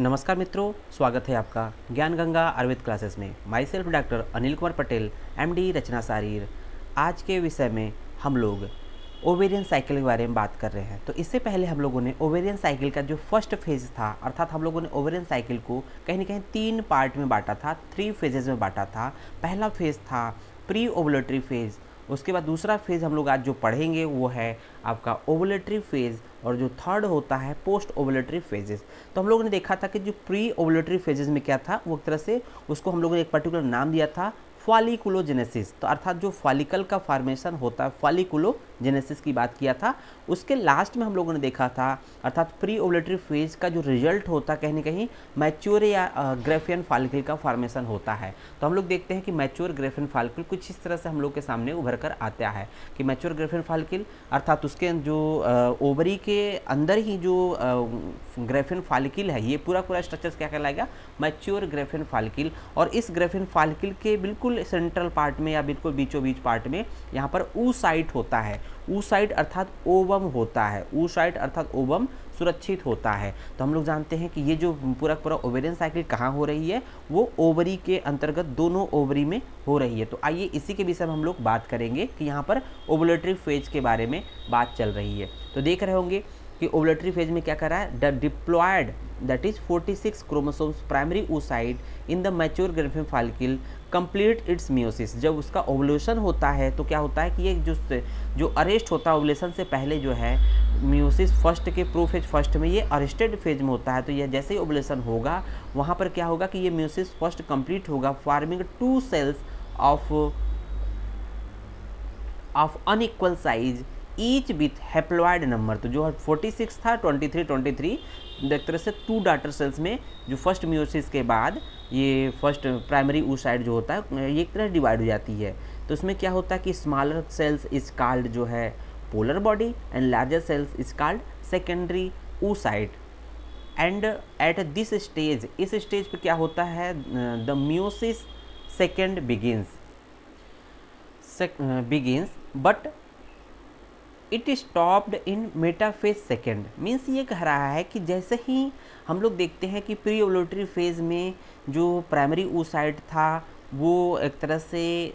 नमस्कार मित्रों, स्वागत है आपका ज्ञान गंगा आयुर्वेद क्लासेस में। Myself doctor Anil Kumar Patel MD रचना सारीर आज के विषय में हम लोग ओवेरियन साइकिल के बारे में बात कर रहे हैं। तो इससे पहले हम लोगों ने ओवेरियन साइकिल का जो फ़र्स्ट फ़ेज़ था, अर्थात हम लोगों ने ओवेरियन साइकिल को कहीं ना कहीं तीन पार्ट में बांटा था थ्री फेजेज में बांटा था। पहला फ़ेज़ था प्री ओवलेटरी फ़ेज़ उसके बाद दूसरा फ़ेज़ हम लोग आज जो पढ़ेंगे वो है आपका ओवलेटरी फ़ेज़ और जो थर्ड होता है पोस्ट ओवलेटरी फेजेस तो हम लोगों ने देखा था कि जो प्री ओवलेटरी फेजेस में क्या था, वो एक तरह से उसको हम लोगों ने एक पर्टिकुलर नाम दिया था फॉलिकुलोजेनेसिस। तो अर्थात जो फॉलिकल का फॉर्मेशन होता है, फॉलिकुलोजेनेसिस की बात किया था, उसके लास्ट में हम लोगों ने देखा था, अर्थात प्री ओवलेटरी फ़ेज़ का जो रिज़ल्ट होता है कहीं ना कहीं मैच्योर या ग्रेफियन फॉलिकल का फॉर्मेशन होता है। तो हम लोग देखते हैं कि मैच्योर ग्रेफियन फॉलिकल कुछ इस तरह से हम लोग के सामने उभर कर आता है कि मैच्योर ग्रेफियन फॉलिकल अर्थात उसके जो ओवरी के अंदर ही जो ग्रेफियन फॉलिकल है, ये पूरा पूरा स्ट्रक्चर क्या कहलाएगा? मैच्योर ग्रेफियन फॉलिकल और इस ग्रेफियन फॉलिकल के बिल्कुल सेंट्रल पार्ट में या बिल्कुल बीचों बीच पार्ट में यहाँ पर ऊ साइट होता है। ऊ साइट अर्थात ओवम होता है। ऊ साइट अर्थात ओवम सुरक्षित होता है। तो हम लोग जानते हैं कि ये जो पूरा पूरा ओवेरियन साइकिल कहाँ हो रही है, वो ओवरी के अंतर्गत दोनों ओवरी में हो रही है। तो आइए इसी के विषय में हम लोग बात करेंगे कि यहाँ पर ओवलेटरी फ़ेज़ के बारे में बात चल रही है। तो देख रहे होंगे कि ओवलेटरी फ़ेज़ में क्या कर रहा है the diploid that is 46 chromosomes primary oocyte in the mature Graafian follicle complete its meiosis जब उसका ओवल्यूशन होता है तो क्या होता है कि ये जो जो अरेस्ट होता है ओवलेशन से पहले जो है म्योसिस फ़र्स्ट के प्रो फ़ेज़ फ़र्स्ट में, ये अरेस्टेड फ़ेज़ में होता है तो यह जैसे ही ओवलेशन होगा, वहाँ पर क्या होगा कि ये म्यूसिस फ़र्स्ट कंप्लीट होगा forming two cells of of unequal size each with haploid number तो जो 46 था 23 23 एक तरह से टू डाटर सेल्स में, जो फ़र्स्ट म्यूसिस के बाद ये फ़र्स्ट प्राइमरी ऊ साइड जो होता है, ये एक तरह डिवाइड हो जाती है। तो इसमें क्या होता है कि स्मॉलर सेल्स इज़ कॉल्ड जो है polar body and larger cells is called secondary side and at this stage इस स्टेज पे क्या होता है the meiosis second begins begins but it stopped in metaphase second means ये कह रहा है कि जैसे ही हम लोग देखते हैं कि प्री ओवलोटरी फ़ेज़ में जो प्राइमरी ओसाइट था, वो एक तरह से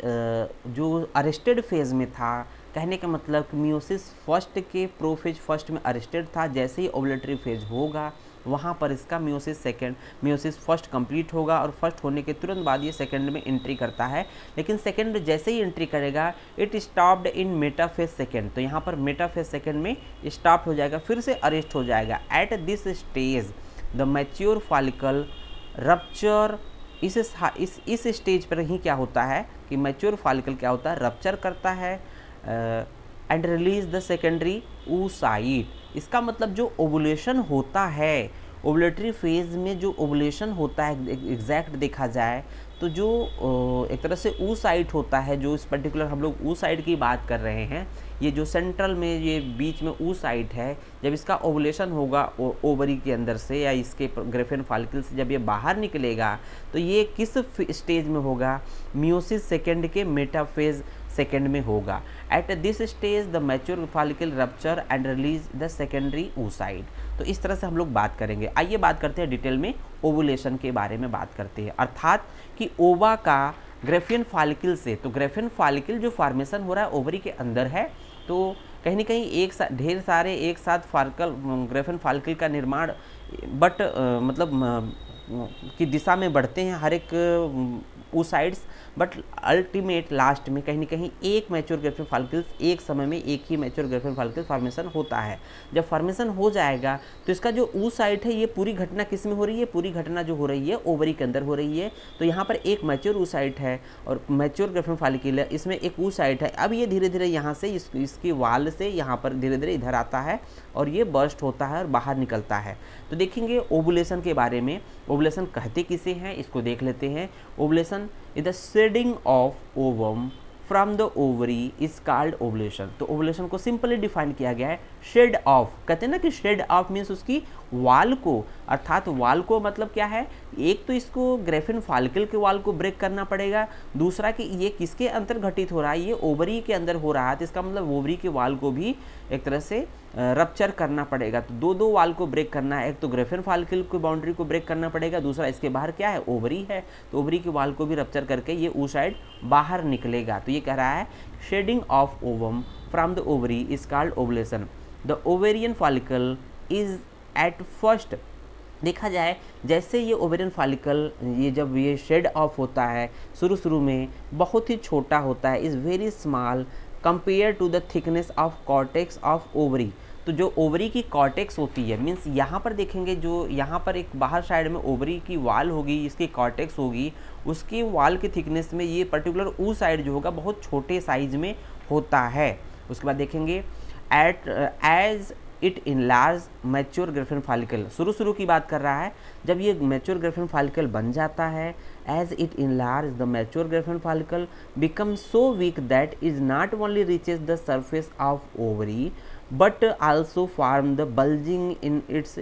जो अरेस्टेड फ़ेज़ में था, कहने का मतलब कि म्योसिस फ़र्स्ट के प्रोफेज फ़र्स्ट में अरेस्टेड था, जैसे ही ओवलेटरी फ़ेज़ होगा वहाँ पर इसका meiosis second meiosis first complete होगा और फ़र्स्ट होने के तुरंत बाद ये सेकेंड में एंट्री करता है। लेकिन सेकेंड जैसे ही एंट्री करेगा it stopped in metaphase second तो यहाँ पर मेटाफेज सेकेंड में स्टॉप हो जाएगा, फिर से अरेस्ट हो जाएगा। At this stage the mature follicle rupture इस इस इस स्टेज पर ही क्या होता है कि मैच्योर फॉलिकल क्या होता है? रप्चर करता है। And release the secondary oocyte इसका मतलब जो ओवुलेशन होता है ओवलेटरी फ़ेज़ में जो ओवुलेशन होता है एग्जैक्ट देखा जाए तो जो एक तरह से ऊ साइट होता है, जो इस पर्टिकुलर हम लोग ऊ साइड की बात कर रहे हैं, ये जो सेंट्रल में, ये बीच में ऊ साइट है, जब इसका ओवुलेशन होगा ओवरी के अंदर से या इसके ग्रेफेन फालिकल से जब ये बाहर निकलेगा तो ये किस स्टेज में होगा? म्योसिस सेकेंड के मेटाफेज सेकेंड में होगा। At this stage the mature follicle rupture and release the secondary oocyte तो इस तरह से हम लोग बात करेंगे। आइए बात करते हैं डिटेल में ओवुलेशन के बारे में बात करते हैं। अर्थात कि ओवा का ग्रेफियन फॉलिकल से तो ग्रेफियन फॉलिकल जो फॉर्मेशन हो रहा है ओवरी के अंदर है तो कहीं ना कहीं एक साथ ढेर सारे एक साथ फार्कल ग्रेफियन फॉलिकल का निर्माण बट मतलब की दिशा में बढ़ते हैं हर एक साइड्स बट अल्टीमेट लास्ट में कहीं ना कहीं एक मैच्योर ग्रेफिन फाल्किल्स एक समय में एक ही मैच्योर ग्रेफिन फाल्किल फॉर्मेशन होता है। जब फॉर्मेशन हो जाएगा तो इसका जो ऊ साइट है ये पूरी घटना किसमें हो रही है? पूरी घटना जो हो रही है ओवरी के अंदर हो रही है। तो यहाँ पर एक मैच्योर ऊ साइट है और मैच्योर ग्रेफिन फालिकिल है इसमें एक ऊ साइट है। अब ये धीरे धीरे यहाँ से इस, इसकी वाल से यहाँ पर धीरे धीरे इधर आता है और ये बर्स्ट होता है और बाहर निकलता है। तो देखेंगे ओबुलेशन के बारे में। ओबुलेशन कहते किसे हैं? इसको देख लेते हैं। Ovulation is the shedding of ovum from the ovary is called ovulation तो ओवुलेशन को सिंपली डिफाइन किया गया है शेड ऑफ़ कहते हैं ना कि शेड ऑफ़ मीन्स उसकी वाल को, अर्थात वाल को मतलब क्या है? एक तो इसको ग्रेफिन फाल्किल के वाल को ब्रेक करना पड़ेगा, दूसरा कि ये किसके अंतर घटित हो रहा है? ये ओवरी के अंदर हो रहा है तो इसका मतलब ओवरी के वाल को भी एक तरह से रप्चर करना पड़ेगा। तो दो दो वाल को ब्रेक करना है। एक तो ग्रेफिन फाल्किल की बाउंड्री को ब्रेक करना पड़ेगा। दूसरा, इसके बाहर क्या है? ओवरी है। तो ओवरी के वाल को भी रप्चर करके ये ऊ साइड बाहर निकलेगा। तो ये कह रहा है shedding of ovum from the ovary is called ovulation the ovarian follicle is at first देखा जाए, जैसे ये ओवेरियन फॉलिकल ये जब ये शेड ऑफ़ होता है शुरू शुरू में बहुत ही छोटा होता है is very small compare to the thickness of cortex of ovary तो जो ओवरी की कॉर्टेक्स होती है मीन्स यहाँ पर देखेंगे जो यहाँ पर एक बाहर साइड में ओवरी की वाल होगी, इसकी कॉर्टेक्स होगी, उसकी वाल की थिकनेस में ये पर्टिकुलर ऊ साइड जो होगा बहुत छोटे साइज़ में होता है। उसके बाद देखेंगे at as it enlarge mature Graafian follicle शुरू शुरू की बात कर रहा है, जब ये मैच्योर ग्रेफिन फालिकल बन जाता है as it enlarge the mature Graafian follicle become so weak that is not only reaches the surface of ovary but also form the bulging in its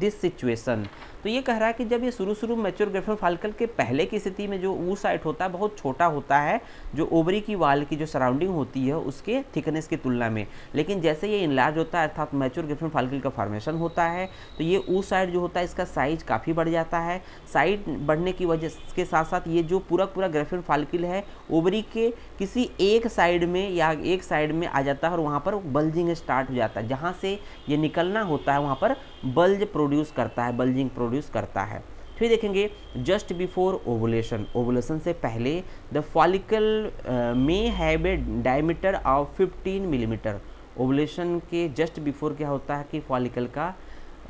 this situation. तो ये कह रहा है कि जब ये शुरू शुरू मैच्योर ग्रेफन फाल्कल के पहले की स्थिति में जो ऊ साइट होता है, बहुत छोटा होता है, जो ओवरी की वाल की जो सराउंडिंग होती है, उसके थिकनेस की तुलना में। लेकिन जैसे ये इनलार्ज होता है, अर्थात मैच्योर ग्रेफन फाल्कल का फॉर्मेशन होता है तो ये ऊ साइड जो होता है, इसका साइज़ काफ़ी बढ़ जाता है। साइड बढ़ने की वजह के साथ साथ ये जो पूरा पूरा ग्रेफिन फाल्किल है ओवरी के किसी एक साइड में या एक साइड में आ जाता है और वहाँ पर बल्जिंग स्टार्ट हो जाता है। जहाँ से ये निकलना होता है, वहाँ पर बल्ज प्रोड्यूस करता है, बल्जिंग प्रोड्यूस करता है। फिर देखेंगे, जस्ट बिफोर ओवुलेशन। ओवुलेशन से पहले, the follicle may have a diameter of 15 millimetre. Ovulation के जस्ट बिफोर क्या होता है कि फॉलिकल का,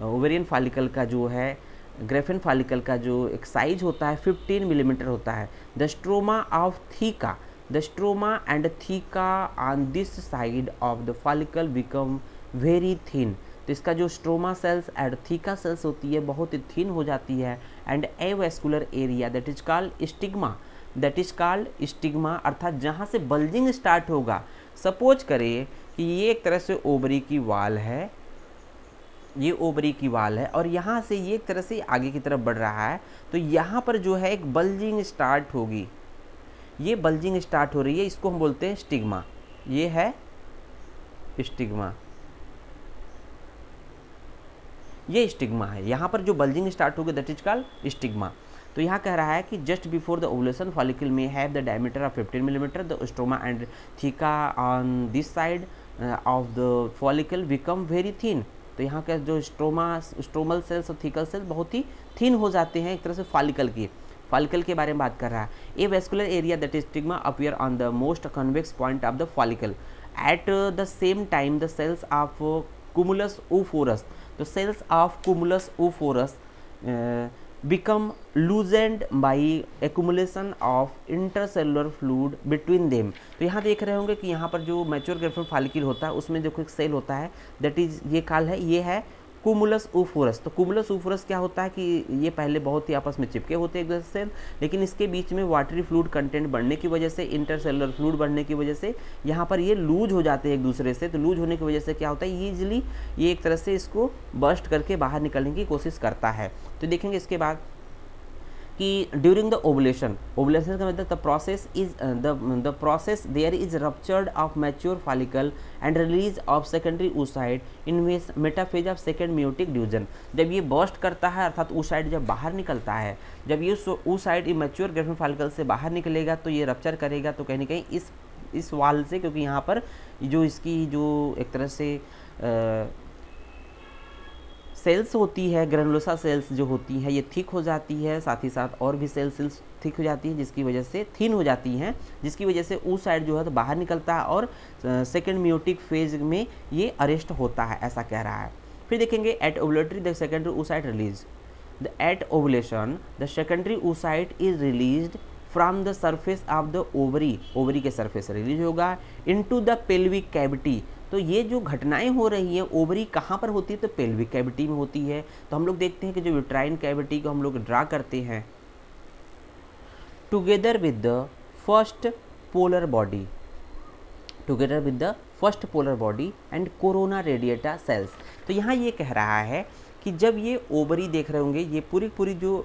ओवेरियन फॉलिकल का जो है, ग्रेफिन फॉलिकल का जो एक साइज़ होता है 15 मिलीमीटर mm होता है। The stroma of theca. The stroma and theca on this side of the follicle become very thin. तो इसका जो stroma cells and theca cells होती है, बहुत ही थिन हो जाती है and avascular area that is called stigma that is called stigma अर्थात जहाँ से बल्जिंग स्टार्ट होगा सपोज़ करें कि ये एक तरह से ओबरी की वाल है, ये ओबरी की वाल है और यहाँ से ये एक तरह से आगे की तरफ़ बढ़ रहा है तो यहाँ पर जो है एक बल्जिंग स्टार्ट होगी। ये बल्जिंग स्टार्ट हो रही है, इसको हम बोलते हैं स्टिग्मा ये है स्टिग्मा ये स्टिग्मा है। यहाँ पर जो बल्जिंग स्टार्ट होगी दैट इज़ कॉल स्टिग्मा तो यहाँ कह रहा है कि just before the ovulation follicle में have the diameter of 15 millimetre the stoma and theca on this side of the follicle become very thin तो यहाँ का जो स्ट्रोमा स्ट्रोमल सेल्स और थीकल सेल्स बहुत ही थिन हो जाते हैं एक तरह से फॉलिकल की। फॉलिकल के बारे में बात कर रहा है। Avascular area that is stigma appear on the most convex point of the follicle at the same time the cells of cumulus oophorus तो cells of cumulus oophorus become loosened by accumulation of intercellular fluid between them तो यहाँ देख रहे होंगे कि यहाँ पर जो मेच्योर ग्रेफर फालिकल होता है, उसमें जो एक सेल होता है दैट इज़ ये काल है, ये है कुमुलस ऊफोरस तो कुमुलस ऊफोरस क्या होता है कि ये पहले बहुत ही आपस में चिपके होते हैं एक दूसरे से, लेकिन इसके बीच में वाटरी फ्लूड कंटेंट बढ़ने की वजह से इंटरसेलर फ्लूड बढ़ने की वजह से, यहाँ पर ये लूज हो जाते हैं एक दूसरे से तो लूज होने की वजह से क्या होता है ईजिली ये एक तरह से इसको बर्स्ट करके बाहर निकलने की कोशिश करता है। तो देखेंगे इसके बाद कि ड्यूरिंग द ओवुलेशन ओवुलेशन का मतलब the process is the process there is ruptured of mature follicle and release of secondary oocyte in metaphase of second meiotic division जब ये बर्स्ट करता है अर्थात ऊसाइड जब बाहर निकलता है जब ये ऊसाइड मैच्योर ग्रेफिन फॉलिकल से बाहर निकलेगा तो ये रप्चर करेगा तो कहीं ना कहीं इस इस वाल से क्योंकि यहाँ पर जो इसकी जो एक तरह से uh, सेल्स होती है, ग्रेनुलोसा सेल्स जो होती हैं, ये थिक हो जाती है, साथ ही साथ और भी सेल्स सेल्स थिक हो जाती है, जिसकी वजह से थिन हो जाती हैं, जिसकी वजह से उस साइड जो है तो बाहर निकलता है और सेकेंड म्यूटिक फ़ेज़ में ये अरेस्ट होता है, ऐसा कह रहा है। फिर देखेंगे at ovulatory the secondary oocyte release the at ovulation the secondary oocyte is release from the surface of the ovary ovary के सर्फेस रिलीज़ होगा। इनटू द पेल्विक कैविटी तो ये जो घटनाएँ हो रही है, ओवरी कहाँ पर होती है? तो पेल्विक कैविटी में होती है। तो हम लोग देखते हैं कि जो यूट्राइन कैविटी को हम लोग ड्रा करते हैं। Together with the first polar body together with the first polar body and corona radiata cells तो यहाँ ये कह रहा है कि जब ये ओवरी देख रहे होंगे, ये पूरी पूरी जो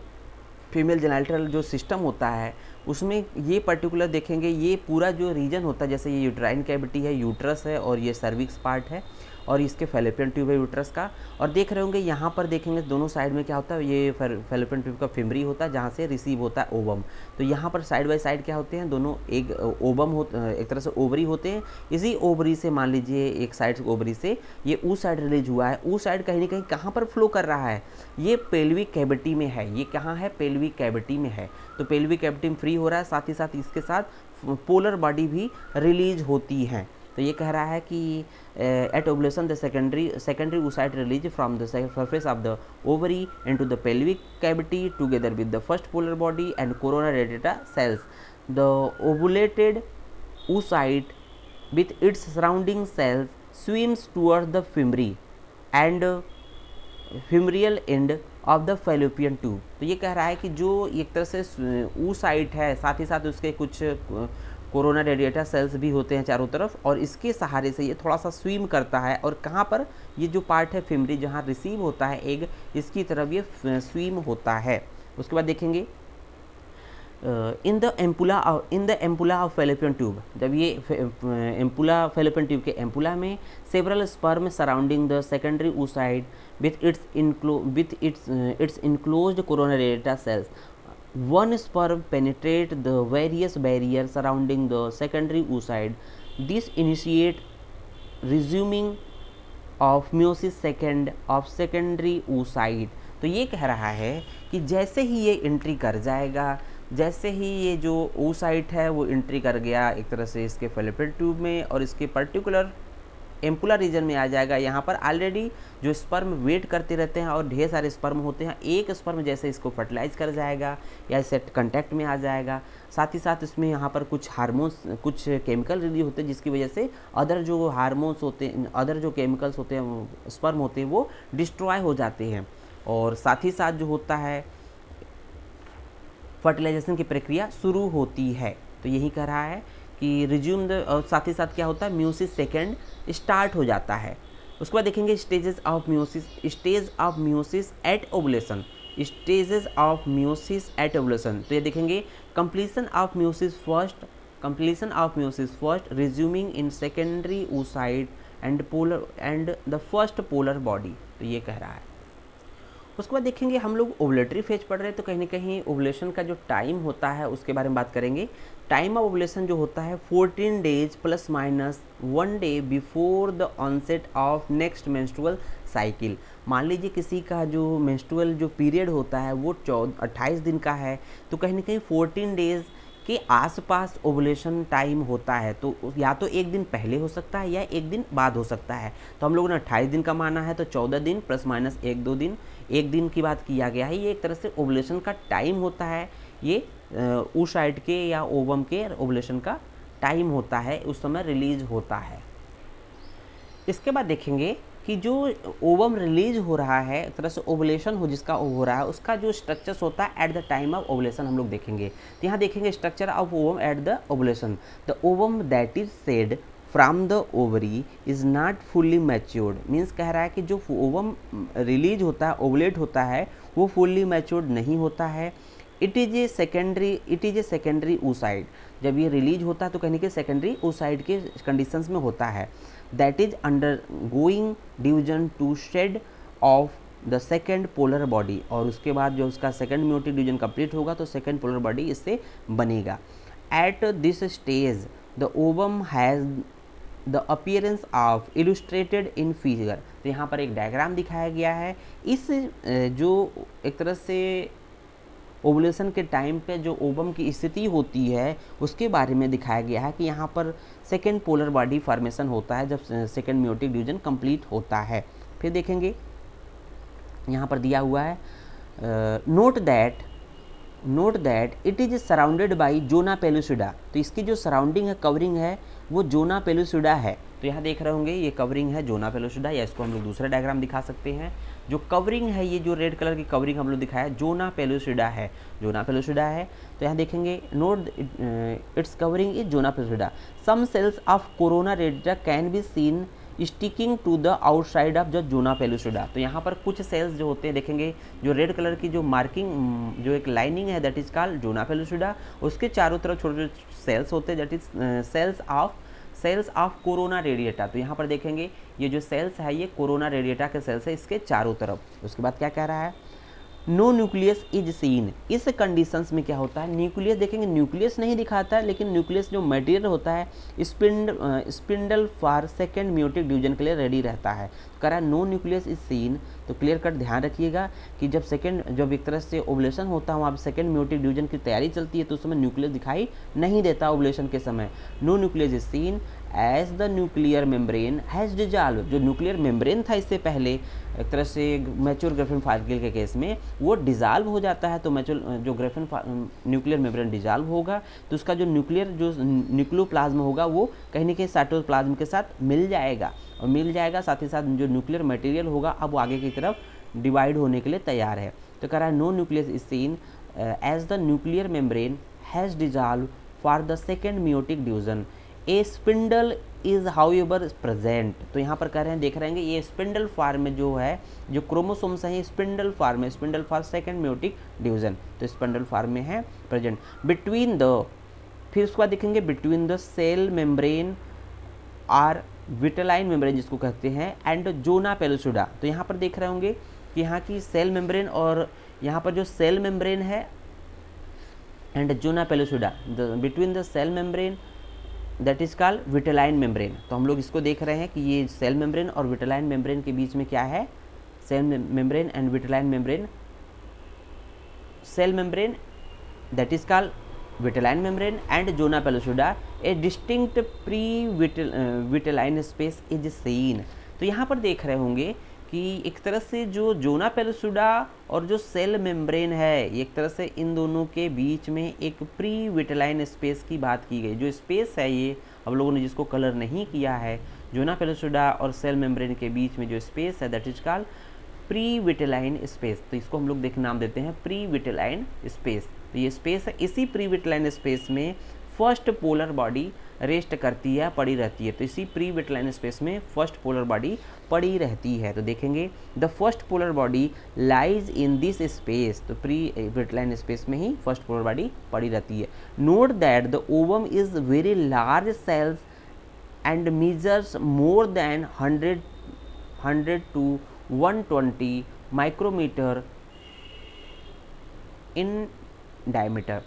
फीमेल जेनाइटल जो सिस्टम होता है उसमें ये पर्टिकुलर देखेंगे, ये पूरा जो रीजन होता है, जैसे ये यूट्राइन कैविटी है, यूट्रस है और ये सर्विक्स पार्ट है और इसके फेलोपियन ट्यूब है यूट्रस का। और देख रहे होंगे, यहाँ पर देखेंगे, दोनों साइड में क्या होता है, ये फेलोपियन ट्यूब का फिमरी होता है, जहाँ से रिसीव होता है ओवम तो यहाँ पर साइड बाई साइड क्या होते हैं, दोनों एक ओबम हो एक तरह से ओवरी होते हैं। इसी ओवरी से, मान लीजिए, एक साइड ओवरी से, ये ऊ साइड रिलीज़ हुआ है। ऊ साइड कहीं ना कहीं कहाँ पर फ्लो कर रहा है? ये पेल्विक कैविटी में है। ये कहाँ है? पेल्विक कैविटी में है। तो पेल्विक कैविटी में फ्री हो रहा है, साथ ही साथ इसके साथ, पोलर बॉडी भी रिलीज़ होती है। तो ये कह रहा है कि at ovulation the secondary secondary oocyte release from the surface of the ovary into the pelvic cavity together with the first polar body and corona radiata cells the ovulated oocyte with its surrounding cells swims towards the fimri and fimbrial end of the fallopian tube तो ये कह रहा है कि जो एक तरह से ऊ साइट है साथ ही साथ उसके कुछ कोरोना रेडिएटा सेल्स भी होते हैं चारों तरफ़, और इसके सहारे से ये थोड़ा सा स्विम करता है, और कहाँ पर? ये जो पार्ट है फिमरी, जहाँ रिसीव होता है एग, इसकी तरफ़ ये स्विम होता है। उसके बाद देखेंगे in the ampulla, in the ampulla of fallopian tube, जब ये एम्पुला, फेलोपियन ट्यूब के एम्पुला में several sperm surrounding the secondary oocyte with its इनक्लो, with its its enclosed corona radiata cells one sperm penetrate the various barriers surrounding the secondary oocyte. This initiate resuming of meiosis second of secondary oocyte. तो ये कह रहा है कि जैसे ही ये entry कर जाएगा जैसे ही ये जो oocyte है वो एंट्री कर गया एक तरह से इसके फेलोपियन ट्यूब में और इसके पर्टिकुलर एम्पुला रीजन में आ जाएगा। यहाँ पर ऑलरेडी जो स्पर्म वेट करते रहते हैं और ढेर सारे स्पर्म होते हैं, एक स्पर्म जैसे इसको फर्टिलाइज कर जाएगा या इसे कंटेक्ट में आ जाएगा। साथ ही साथ इसमें यहाँ पर कुछ हारमोन्स कुछ केमिकल रिलीज़ होते हैं, जिसकी वजह से अदर जो हारमोन्स होते हैं अदर जो केमिकल्स होते हैं स्पर्म होते हैं, वो डिस्ट्रॉय हो जाते हैं। और साथ ही साथ जो होता है फर्टिलाइजेशन की प्रक्रिया शुरू होती है। तो यही कह रहा है कि रिज्यूम और साथ ही साथ क्या होता है म्यूसिस सेकेंड स्टार्ट हो जाता है। उसके बाद देखेंगे stages of meiosis stage of meiosis at ovulation stages of meiosis at ovulation तो ये देखेंगे completion of meiosis first completion of meiosis first resuming in secondary oocyte and polar and the first polar body तो ये कह रहा है। उसके बाद देखेंगे, हम लोग ओवलेटरी फ़ेज़ पढ़ रहे हैं तो कहीं ना कहीं ओवलेशन का जो टाइम होता है, उसके बारे में बात करेंगे। टाइम ऑफ़ ओवलेशन जो होता है 14 days plus minus one day before the onset of next menstrual cycle मान लीजिए किसी का जो मेंस्ट्रुअल जो पीरियड होता है, वो चौदह अट्ठाईस दिन का है तो कहीं ना कहीं फोर्टीन डेज़ के आसपास ओवुलेशन टाइम होता है तो या तो एक दिन पहले हो सकता है या एक दिन बाद हो सकता है। तो हम लोगों ने अट्ठाईस दिन का माना है तो चौदह दिन प्लस माइनस एक दो दिन, एक दिन की बात किया गया है। ये एक तरह से ओवुलेशन का टाइम होता है। ये ऊसाइड के या ओवम के ओवुलेशन का टाइम होता है, उस समय रिलीज़ होता है। इसके बाद देखेंगे कि जो ओवम रिलीज़ हो रहा है, एक तरह से ओवलेशन हो जिसका हो रहा है, उसका जो स्ट्रक्चर होता है at the time of ovulation हम लोग देखेंगे। तो यहाँ देखेंगे structure of ovum at the ovulation the ovum that is shed from the ovary is not fully matured means कह रहा है कि जो ओवम रिलीज़ होता है ओवलेट होता है, वो फुल्ली मैच्योर्ड नहीं होता है। It is a secondary it is a secondary oocyte जब ये रिलीज़ होता है तो कहने के सेकेंडरी ऊसाइड के कंडीशंस में होता है। That is undergoing division to shed off the second polar body और उसके बाद जो उसका सेकेंड म्यूटिक डिवीज़न कंप्लीट होगा तो सेकेंड पोलर बॉडी इससे बनेगा। At this stage the ovum has the appearance of illustrated in figure तो यहाँ पर एक डायग्राम दिखाया गया है। इस जो एक तरह से ओवुलेशन के टाइम पे जो ओबम की स्थिति होती है, उसके बारे में दिखाया गया है कि यहाँ पर सेकेंड पोलर बॉडी फॉर्मेशन होता है, जब सेकेंड म्यूटिक डिवीज़न कंप्लीट होता है। फिर देखेंगे, यहाँ पर दिया हुआ है note that note that it is surrounded by zona pellucida तो इसकी जो सराउंडिंग है कवरिंग है, वो जोना पेलुसिडा है। तो यहाँ देख रहे होंगे, ये कवरिंग है जोना पेलोसिडा या इसको हम लोग दूसरा डायग्राम दिखा सकते हैं। जो कवरिंग है, ये जो रेड कलर की कवरिंग हम लोग दिखाया जोना पेलोसिडा है। जोना पेलोसिडा है। तो यहाँ देखेंगे note its covering is zona pellucida some cells of corona radiata can be seen sticking to the outside of the zona pellucida तो यहाँ पर कुछ सेल्स जो होते हैं, देखेंगे, जो रेड कलर की जो मार्किंग जो एक लाइनिंग है that is called zona pellucida उसके चारों तरफ़ छोटे छोटे सेल्स होते हैं that is cells of cells of corona radiata तो यहाँ पर देखेंगे, ये जो सेल्स है, ये कोरोना रेडिएटा के सेल्स है, इसके चारों तरफ़। उसके बाद क्या कह रहा है? नो न्यूक्लियस इज़ सीन इस कंडीशंस में क्या होता है? न्यूक्लियस देखेंगे न्यूक्लियस नहीं दिखाता है लेकिन न्यूक्लियस जो मटेरियल होता है spinned spindle for second meiotic division के लिए रेडी रहता है। है नो न्यूक्लियस इज़ सीन तो क्लियर कट ध्यान रखिएगा कि जब सेकेंड जब एक तरह से ओबलेशन होता है, वहाँ पर सेकेंड म्यूटिक डिवीज़न की तैयारी चलती है तो उस समय न्यूक्लियस दिखाई नहीं देता ओबलेशन के समय। No nucleus is seen as the nuclear membrane has dissolve जो न्यूक्लियर मेम्ब्रेन था इससे पहले एक तरह से मैच्योर ग्रेफिन फार्किल के केस में, वो डिजॉल्व हो जाता है तो मैच्योर जो ग्रेफिन न्यूक्लियर मेम्ब्रेन डिजॉल्व होगा तो उसका जो न्यूक्लियर जो न्यूक्लियोप्लाज्म होगा, वो कहीं ना कहीं साइटोप्लाज्म के साथ मिल जाएगा। और मिल जाएगा, साथ ही साथ जो न्यूक्लियर मटेरियल होगा, अब वो आगे की तरफ़ डिवाइड होने के लिए तैयार है। तो कह रहा है no nucleus is seen as the nuclear membrane has dissolve for the second meiotic division a spindle is however present तो यहाँ पर कह रहे हैं, देख रहे हैं ये स्पिंडल फार्म जो है, जो क्रोमोसोम्स हैं spindle form spindle for second meiotic division तो स्पिंडल फार्म में है प्रेजेंट बिटवीन द फिर उसके बाद देखेंगे between the cell membrane or vitelline membrane जिसको कहते हैं एंड जोना पेलोसुडा तो यहाँ पर देख रहे होंगे कि यहाँ की सेल मेम्ब्रेन और यहाँ पर जो सेल मेम्ब्रेन है and zona pellucida between the cell membrane that is called vitelline membrane तो हम लोग इसको देख रहे हैं कि ये सेल मेम्ब्रेन और विटेलाइन मेम्ब्रेन के बीच में क्या है? Cell membrane and vitelline membrane cell membrane that is called vitelline membrane and zona pellucida a distinct perivitelline space is seen तो यहाँ पर देख रहे होंगे कि एक तरह से जो जोना पेलोसुडा और जो सेल मेम्ब्रेन है एक तरह से इन दोनों के बीच में एक प्री विटेलाइन स्पेस की बात की गई। जो स्पेस है ये अब लोगों ने जिसको कलर नहीं किया है, जोना पेलोसुडा और सेल मेम्ब्रेन के बीच में जो स्पेस है, that is called perivitelline space. तो इसको हम लोग देख नाम देते हैं प्री विटेलाइन स्पेस। तो ये स्पेस है, इसी प्री विटेलाइन स्पेस में फ़र्स्ट पोलर बॉडी रेस्ट करती है, पड़ी रहती है। तो इसी प्री विटलाइन स्पेस में फ़र्स्ट पोलर बॉडी पड़ी रहती है। तो देखेंगे the first polar body lies in this space तो प्री विटलाइन स्पेस में ही फ़र्स्ट पोलर बॉडी पड़ी रहती है। Note that the ovum is very large cells and measures more than hundred hundred to one twenty micrometre in diameter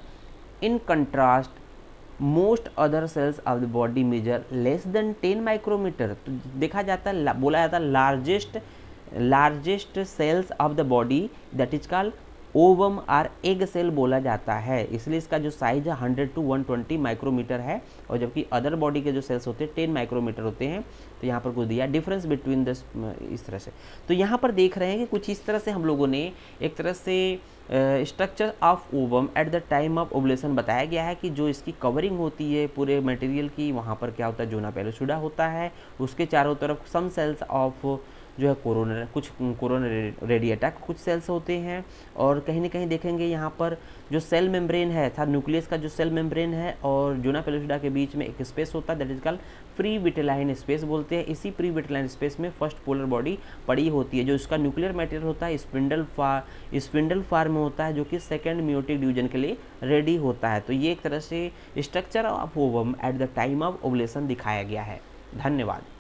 in contrast most other cells of the body measure less than ten micrometre तो देखा जाता है बोला जाता है largest largest cells of the body that is called ovum or egg cell बोला जाता है। इसलिए इसका जो साइज़ है 100 टू 120 माइक्रोमीटर है और जबकि अदर बॉडी के जो सेल्स होते हैं 10 माइक्रोमीटर होते हैं। तो यहाँ पर कुछ दिया डिफरेंस बिटवीन दस इस तरह से। तो यहाँ पर देख रहे हैं कि कुछ इस तरह से हम लोगों ने एक तरह से structure of ovum at the time of ovulation बताया गया है कि जो इसकी कवरिंग होती है पूरे मटेरियल की, वहाँ पर क्या होता है, जोना पेलोसुडा होता है। उसके चारों तरफ़ सम सेल्स ऑफ़ जो है कोरोना, कुछ कोरोना रेडिएटा कुछ सेल्स होते हैं और कहीं ना कहीं देखेंगे यहाँ पर जो सेल मेम्ब्रेन है था न्यूक्लियस का जो सेल मेम्ब्रेन है और जोना पेलोसिडा के बीच में एक स्पेस होता है that is called perivitelline space बोलते हैं। इसी प्री विटेलाइन स्पेस में फ़र्स्ट पोलर बॉडी पड़ी होती है, जो इसका न्यूक्लियर मटेरियल होता है स्पिंडल फार स्पिंडल फार में होता है, जो कि सेकेंड म्यूटिक डिवीज़न के लिए रेडी होता है। तो ये एक तरह से structure of ovum at the time of ovulation दिखाया गया है। धन्यवाद।